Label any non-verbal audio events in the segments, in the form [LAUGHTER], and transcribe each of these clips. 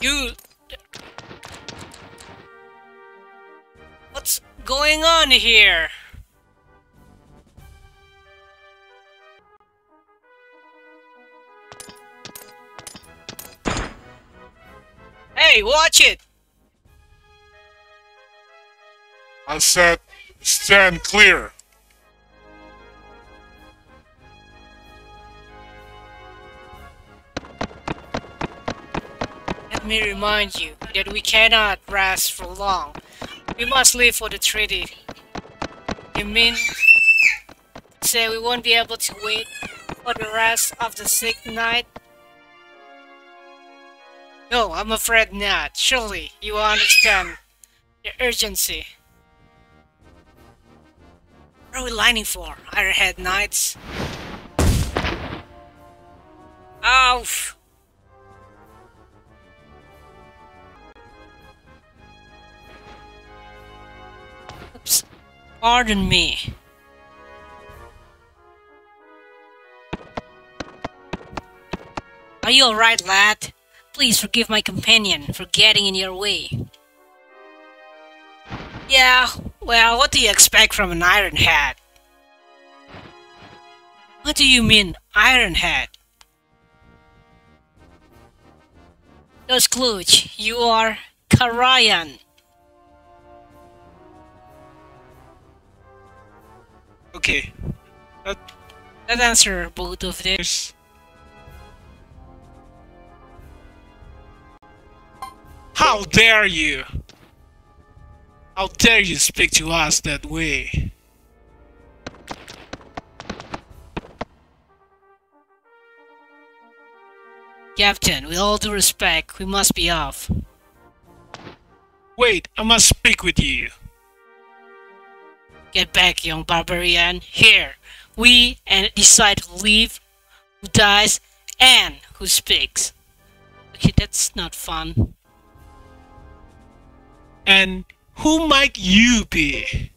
You... What's going on here? Hey, watch it! I said, stand clear. Me remind you that we cannot rest for long. We must live for the treaty. You mean say we won't be able to wait for the rest of the sick night? No, I'm afraid not. Surely you understand the urgency. What are we lining for, Ironhead Knights? Ow! Pardon me. Are you alright, lad? Please forgive my companion for getting in your way. Yeah, well, what do you expect from an Ironhead? What do you mean, Ironhead? Those Kluge, you are Karayan. Okay. That, that answer both of this. How dare you! How dare you speak to us that way? Captain, with all due respect, we must be off. Wait, I must speak with you. Get back, young barbarian. Here, we and decide who lives, who dies, and who speaks. Okay, that's not fun. And who might you be?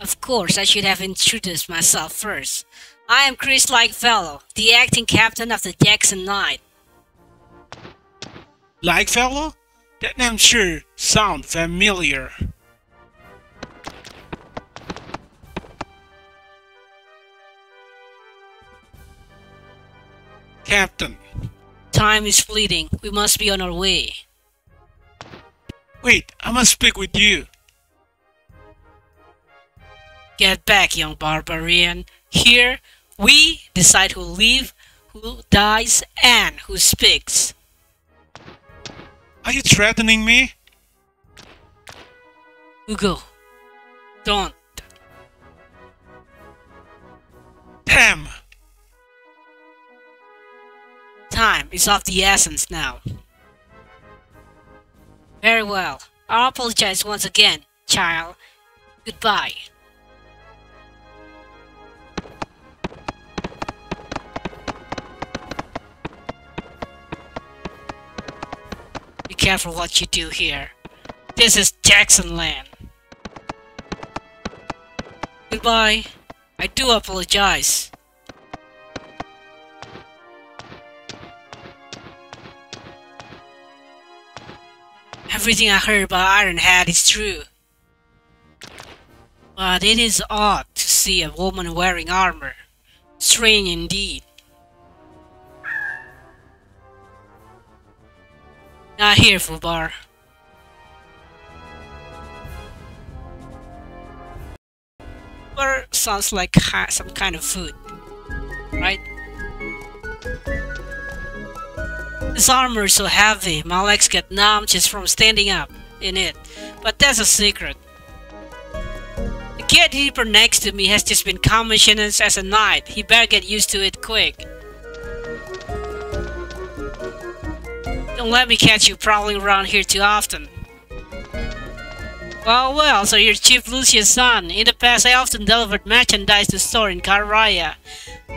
Of course, I should have introduced myself first. I am Chris Lightfellow, the acting captain of the Zexen Knight. Likefellow? That name sure sounds familiar. Captain. Time is fleeting. We must be on our way. Wait, I must speak with you. Get back, young barbarian. Here, we decide who lives, who dies, and who speaks. Are you threatening me? Hugo, don't. Damn! Time is of the essence now. Very well. I apologize once again, child. Goodbye. Careful what you do here. This is Zexen Land. Goodbye. I do apologize. Everything I heard about Ironhead is true. But it is odd to see a woman wearing armor. Strange indeed. Not here, Fubar. Or sounds like some kind of food, right? This armor is so heavy, my legs get numb just from standing up in it. But that's a secret. The kid gatekeeper next to me has just been commissioned as a knight. He better get used to it quick. Don't let me catch you prowling around here too often. Well, well, so you're Chief Lucia's son. In the past, I often delivered merchandise to store in Karaya.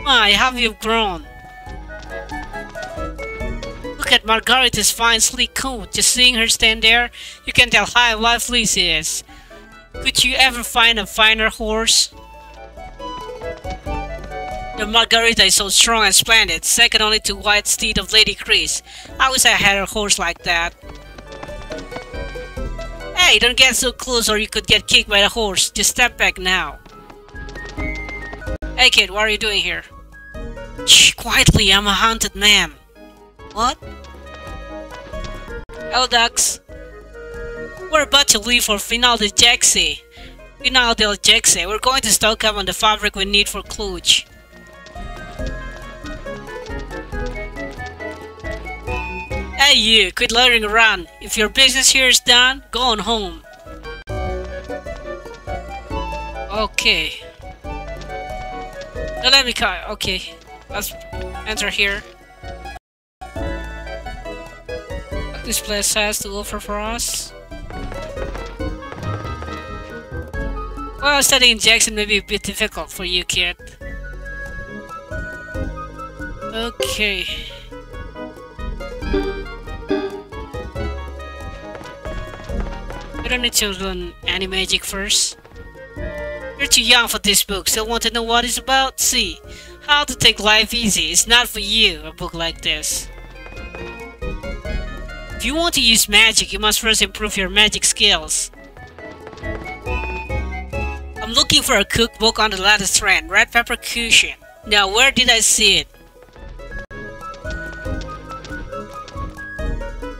My, have you grown? Look at Margarita's fine sleek coat. Just seeing her stand there, you can tell how lively she is. Could you ever find a finer horse? The margarita is so strong and splendid, second only to white steed of Lady Chris. I wish I had a horse like that. Hey, don't get so close or you could get kicked by the horse. Just step back now. Hey kid, what are you doing here? Shh, quietly, I'm a haunted man. What? Hello, ducks. We're about to leave for Vinay del Zexay. Vinay del Zexay. We're going to stock up on the fabric we need for Cluj. Hey you, quit luring around. If your business here is done, go on home. Okay. Let me cut. Okay. Let's enter here. What this place has to offer for us. Well, studying in Zexen may be a bit difficult for you, kid. Okay. To learn any magic first. You're too young for this book, still want to know what it's about? See, How to Take Life Easy It's not for you, a book like this. If you want to use magic, you must first improve your magic skills. I'm looking for a cookbook on the latest trend, red pepper cushion. Now, where did I see it?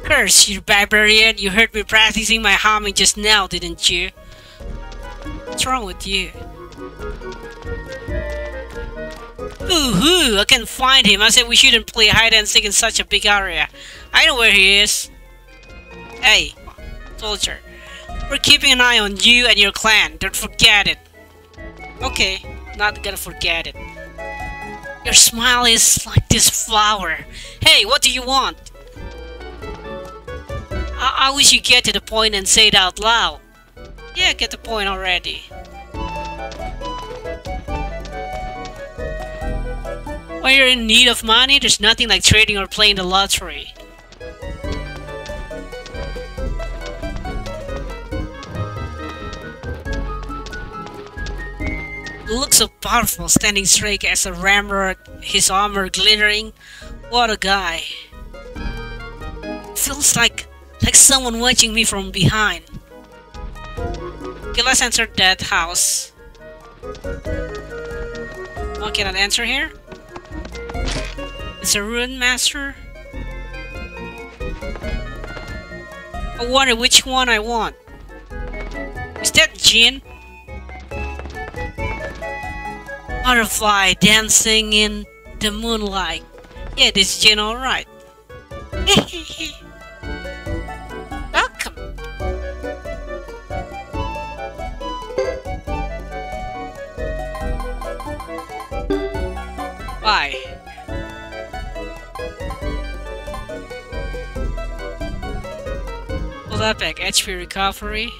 Curse, you barbarian! You heard me practicing my humming just now, didn't you? What's wrong with you? Ooh hoo! I can't find him. I said we shouldn't play hide and seek in such a big area. I know where he is. Hey, soldier. We're keeping an eye on you and your clan. Don't forget it. Okay, not gonna forget it. Your smile is like this flower. Hey, what do you want? I, I wish you get to the point and say it out loud. Yeah, get the point already. When you're in need of money, there's nothing like trading or playing the lottery. Looks so powerful, standing straight as a ramrod, his armor glittering. What a guy. Feels like like someone watching me from behind. Okay, let's enter that house. Oh, cannot enter here? It's a rune master? I wonder which one I want. Is that Jeane? Butterfly dancing in the moonlight. Yeah, this Jeane alright. Pull that back. HP recovery.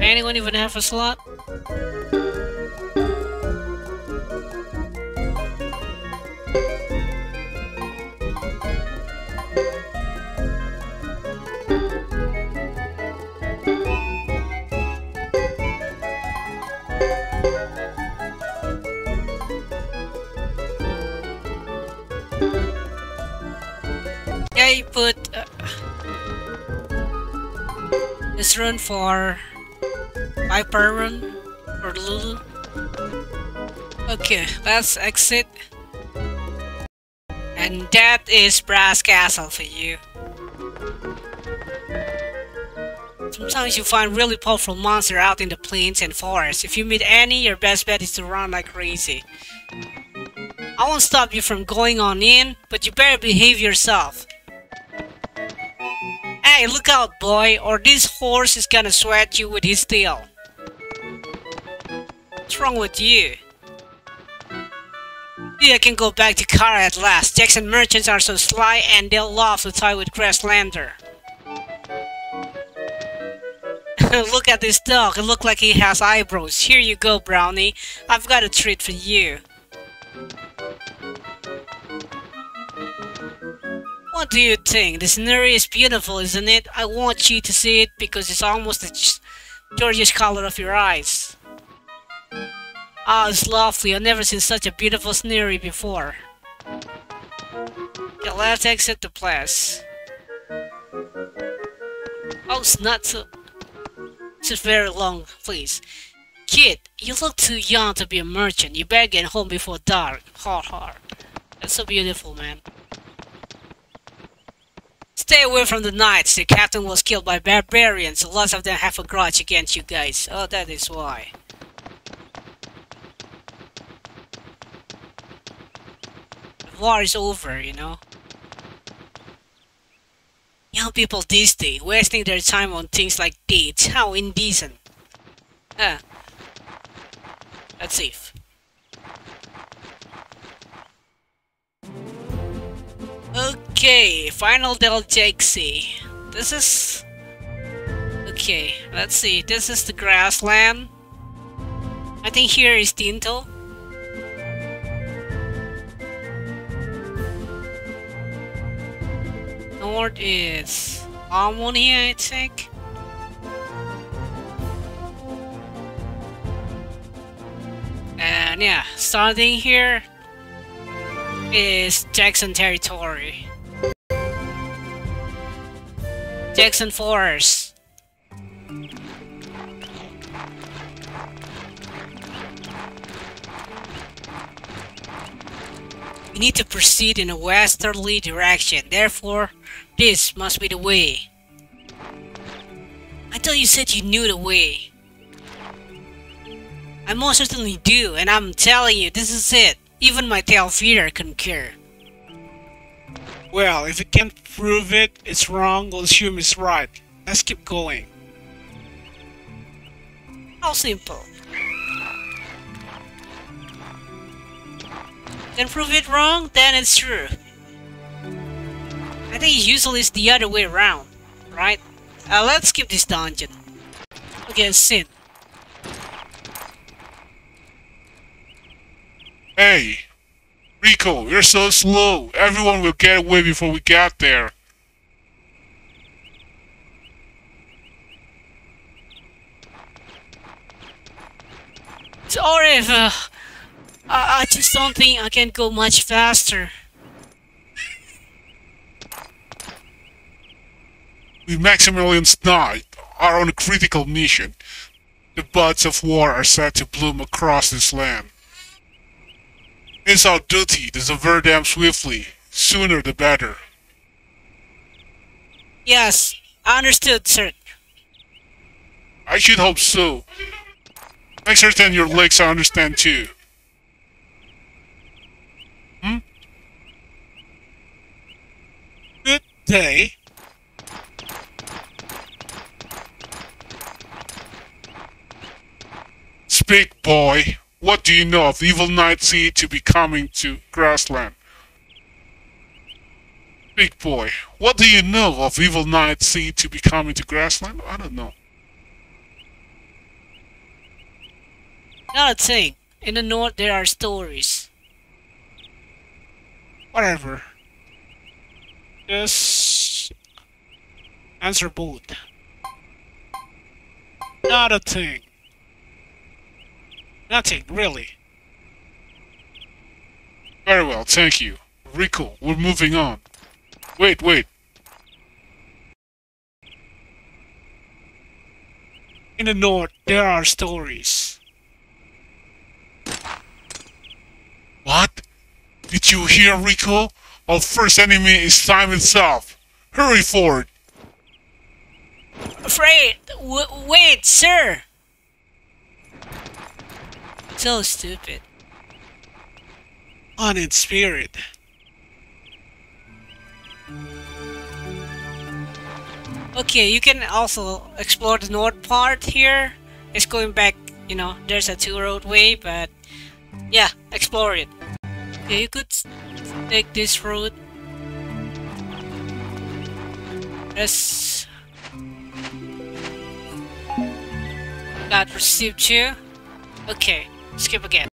Anyone even have a slot? This run for Viper run for Lulu. Okay, let's exit. And that is Brass Castle for you. Sometimes you find really powerful monsters out in the plains and forests. If you meet any, your best bet is to run like crazy. I won't stop you from going on in, but you better behave yourself. Hey, look out, boy, or this horse is gonna sweat you with his tail. What's wrong with you? Yeah, I can go back to Kara at last. Zexen merchants are so sly and they'll love to tie with Grasslander. [LAUGHS] Look at this dog, it looks like he has eyebrows. Here you go, Brownie. I've got a treat for you. What do you think? The scenery is beautiful, isn't it? I want you to see it because it's almost the gorgeous color of your eyes. Ah, oh, it's lovely. I've never seen such a beautiful scenery before. Okay, let's exit the place. Oh, it's not so... It's very long, please. Kid, you look too young to be a merchant. You better get home before dark. Hard, hard. That's so beautiful, man. Stay away from the knights. The captain was killed by barbarians. Lots of them have a grudge against you guys. Oh, that is why. The war is over, you know. Young people these days wasting their time on things like dates. How indecent. Ah. That's safe. Okay, Vinay Del Zexay. This is... Okay, let's see. This is the grassland. I think here is Tinto. North is Harmony, I think. And yeah, starting here is Zexen territory. Zexen Forest. We need to proceed in a westerly direction, therefore, this must be the way. I thought you said you knew the way. I most certainly do, and I'm telling you, this is it. Even my tail feeder concur. Well, if you can't prove it, it's wrong, we'll assume it's right. Let's keep going. How simple. Can prove it wrong, then it's true. I think usually it's the other way around, right? Uh, let's skip this dungeon. Okay, sin. Hey! Rico, you're so slow. Everyone will get away before we get there. Sorry if, uh, I, I just don't think I can go much faster. We Maximilians Knight are on a critical mission. The buds of war are set to bloom across this land. It's our duty to subvert them swiftly. Sooner the better. Yes, I understood, sir. I should hope so. Make certain your legs I understand too. Hmm? Good day. Speak, boy. What do you know of Evil Knight Sea to be coming to Grassland? Big boy, what do you know of Evil Knight Sea to be coming to Grassland? I don't know. Not a thing. In the north there are stories. Whatever. Just answer both. Not a thing. Nothing, really. Very well, thank you. Rico, we're moving on. Wait, wait. In the north, there are stories. What? Did you hear, Rico? Our first enemy is time itself. Hurry forward. Afraid. Wait, sir. So stupid. On its spirit. Okay, you can also explore the north part here. It's going back, you know, there's a two-road way, but yeah, explore it. Okay, you could take this road. Yes. Got received you. Okay. Skip again.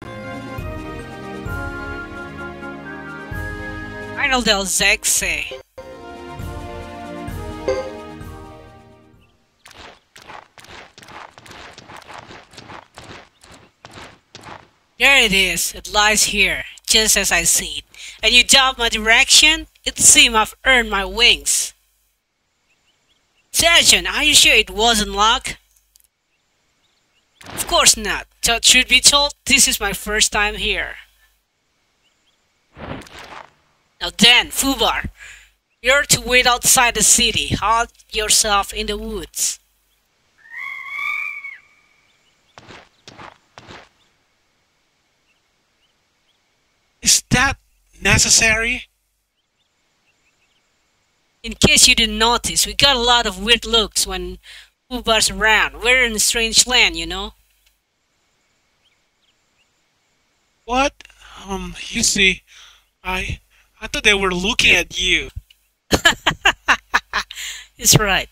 Vinay del Zexay. There it is. It lies here, just as I see it. And you doubt my direction? It seems I've earned my wings. Sergeant, are you sure it wasn't luck? Of course not. So truth be told, this is my first time here. Now then, Fubar, you're to wait outside the city. Hide yourself in the woods. Is that necessary? In case you didn't notice, we got a lot of weird looks when Fubar's around. We're in a strange land, you know? What? Um, you see, I I thought they were looking at you. [LAUGHS] it's right.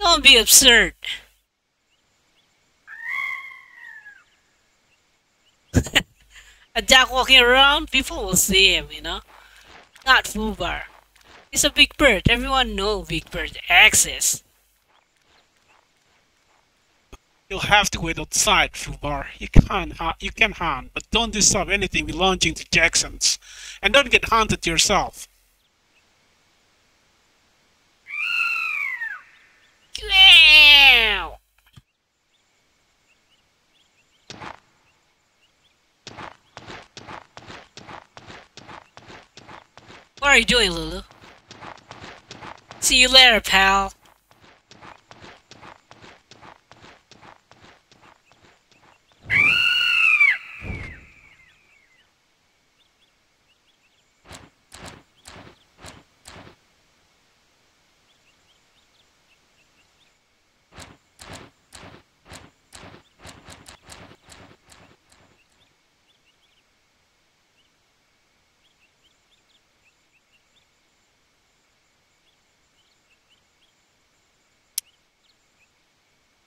Don't be absurd. [LAUGHS] a duck walking around, people will see him, you know? Not Fubar. He's a big bird. Everyone knows big bird exists. You'll have to wait outside, Fubar. You can uh, you can hunt, but don't disturb anything belonging to Zexens, and don't get hunted yourself. What are you doing, Lulu? See you later, pal.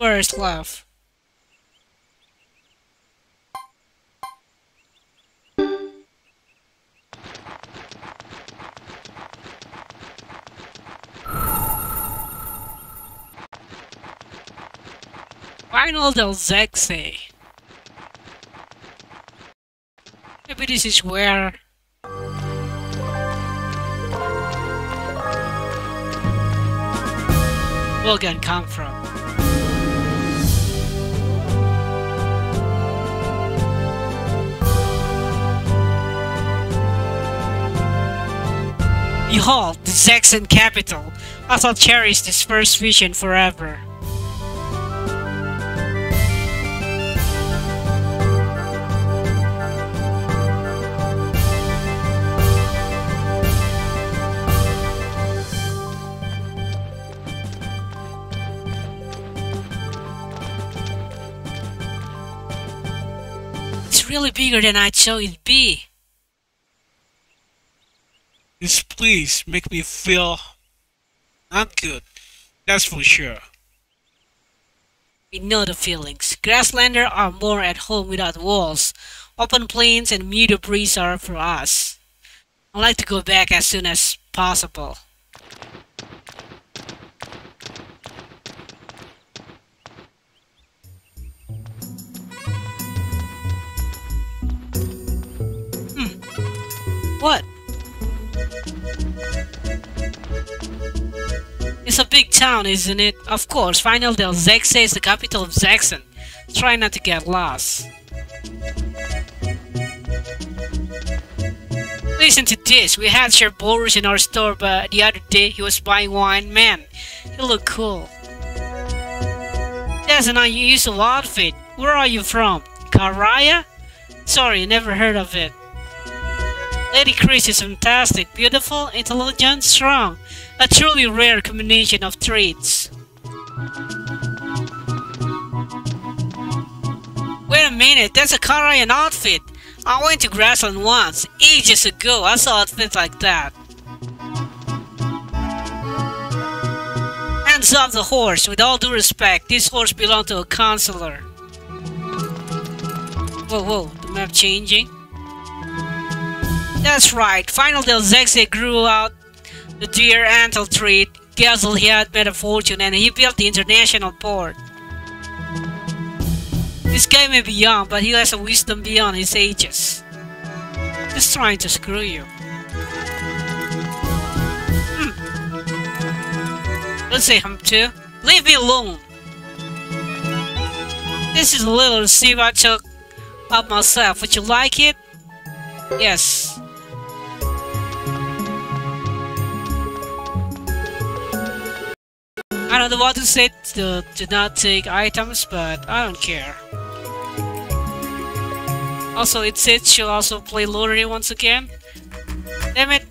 First love. Vinay del Zexay. Maybe this is where Logan come from. Behold, the Zexen capital. I shall cherish this first vision forever. It's really bigger than I thought it'd be. This place make me feel not good. That's for sure. We know the feelings. Grasslander are more at home without walls. Open plains and meadow breeze are for us. I'd like to go back as soon as possible. Hmm. What? It's a big town, isn't it? Of course, Vinay Del Zexay is the capital of Zexen. Try not to get lost. Listen to this, we had Sir Borus in our store but the other day he was buying wine. Man, he looked cool. That's an unusual outfit. Where are you from? Karaya? Sorry, never heard of it. Lady Chris is fantastic, beautiful, intelligent, strong. A truly rare combination of traits. Wait a minute, that's a Karayan outfit. I went to Grassland once, ages ago. I saw outfits like that. Hands off the horse. With all due respect, this horse belonged to a counselor. Whoa, whoa, the map changing? That's right, Vinay Del Zexay grew out the deer antle tree Gazel he had made a fortune and he built the international port. This guy may be young, but he has a wisdom beyond his ages. Just trying to screw you. Hmm. Let's say him too. Leave me alone. This is a little receipt I took up myself. Would you like it? Yes. I don't know what to say to, to not take items, but I don't care. Also, it says she'll also play lottery once again. Damn it.